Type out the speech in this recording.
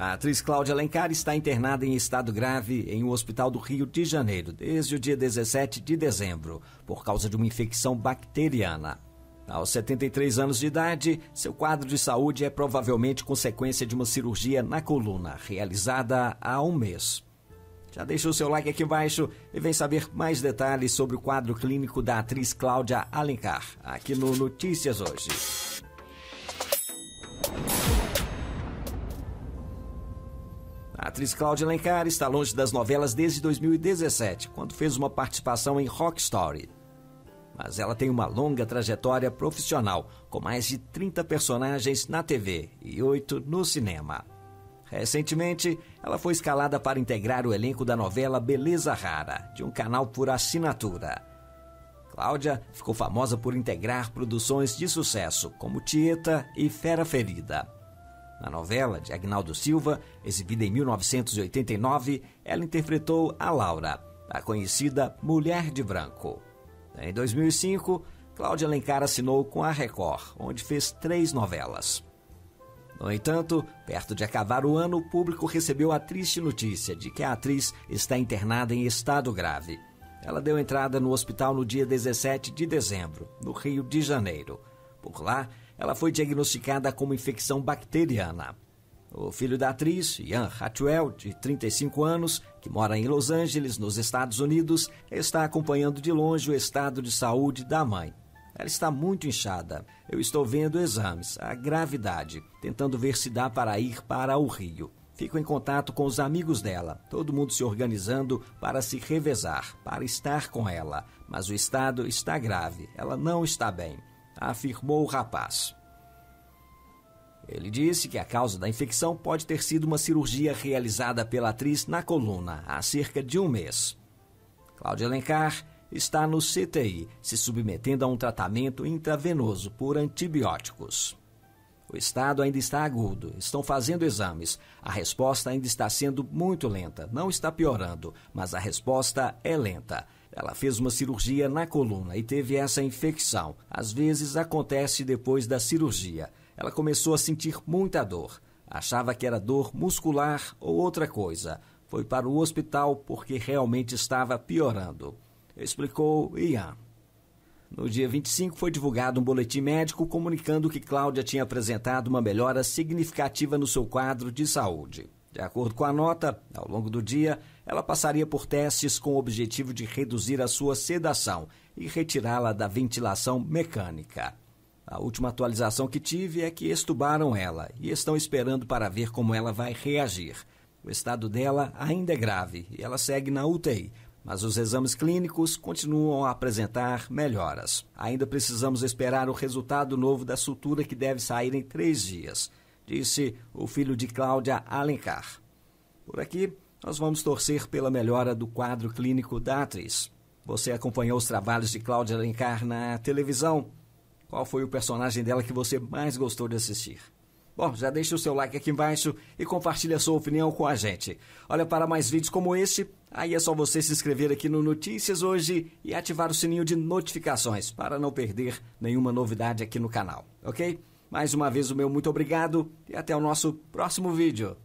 A atriz Cláudia Alencar está internada em estado grave em um hospital do Rio de Janeiro desde o dia 17 de dezembro, por causa de uma infecção bacteriana. Aos 73 anos de idade, seu quadro de saúde é provavelmente consequência de uma cirurgia na coluna, realizada há um mês. Já deixa o seu like aqui embaixo e vem saber mais detalhes sobre o quadro clínico da atriz Cláudia Alencar, aqui no Notícias Hoje. Atriz Cláudia Alencar está longe das novelas desde 2017, quando fez uma participação em Rock Story. Mas ela tem uma longa trajetória profissional, com mais de 30 personagens na TV e 8 no cinema. Recentemente, ela foi escalada para integrar o elenco da novela Beleza Rara, de um canal por assinatura. Cláudia ficou famosa por integrar produções de sucesso, como Tieta e Fera Ferida. Na novela de Agnaldo Silva, exibida em 1989, ela interpretou a Laura, a conhecida Mulher de Branco. Em 2005, Cláudia Alencar assinou com a Record, onde fez três novelas. No entanto, perto de acabar o ano, o público recebeu a triste notícia de que a atriz está internada em estado grave. Ela deu entrada no hospital no dia 17 de dezembro, no Rio de Janeiro. Por lá, ela foi diagnosticada como infecção bacteriana. O filho da atriz, Ian Hatwell, de 35 anos, que mora em Los Angeles, nos Estados Unidos, está acompanhando de longe o estado de saúde da mãe. Ela está muito inchada. Eu estou vendo exames, a gravidade, tentando ver se dá para ir para o Rio. Fico em contato com os amigos dela, todo mundo se organizando para se revezar, para estar com ela. Mas o estado está grave, ela não está bem, afirmou o rapaz. Ele disse que a causa da infecção pode ter sido uma cirurgia realizada pela atriz na coluna há cerca de um mês. Cláudia Alencar está no CTI, se submetendo a um tratamento intravenoso por antibióticos. O estado ainda está agudo, estão fazendo exames. A resposta ainda está sendo muito lenta, não está piorando, mas a resposta é lenta. Ela fez uma cirurgia na coluna e teve essa infecção. Às vezes acontece depois da cirurgia. Ela começou a sentir muita dor. Achava que era dor muscular ou outra coisa. Foi para o hospital porque realmente estava piorando explicou Ian. No dia 25 foi divulgado um boletim médico comunicando que Cláudia tinha apresentado uma melhora significativa no seu quadro de saúde. De acordo com a nota, ao longo do dia, ela passaria por testes com o objetivo de reduzir a sua sedação e retirá-la da ventilação mecânica. A última atualização que tive é que estubaram ela e estão esperando para ver como ela vai reagir. O estado dela ainda é grave e ela segue na UTI, mas os exames clínicos continuam a apresentar melhoras. Ainda precisamos esperar o resultado novo da sutura que deve sair em três dias, disse o filho de Cláudia Alencar. Por aqui, nós vamos torcer pela melhora do quadro clínico da atriz. Você acompanhou os trabalhos de Cláudia Alencar na televisão? Qual foi o personagem dela que você mais gostou de assistir? Bom, já deixa o seu like aqui embaixo e compartilhe a sua opinião com a gente. Olha, para mais vídeos como este, aí é só você se inscrever aqui no Notícias Hoje e ativar o sininho de notificações para não perder nenhuma novidade aqui no canal, ok? Mais uma vez o meu muito obrigado e até o nosso próximo vídeo.